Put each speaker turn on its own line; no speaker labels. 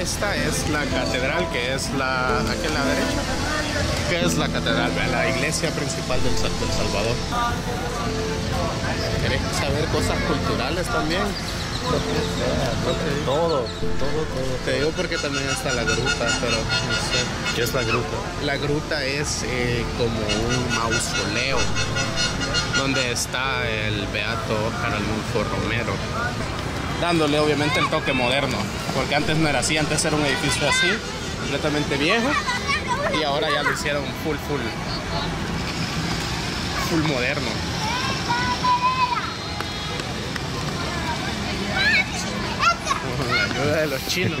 esta es la catedral, que es la, aquí a la derecha, que es la catedral, la iglesia principal del, del Salvador. ¿Querés saber cosas culturales también?
Todo, todo, todo.
Te digo porque también está la gruta, pero no sé.
¿Qué es la gruta?
La gruta es eh, como un mausoleo donde está el beato Arnulfo Romero, dándole obviamente el toque moderno, porque antes no era así, antes era un edificio así, completamente viejo, y ahora ya lo hicieron full, full, full moderno. La ayuda de los chinos.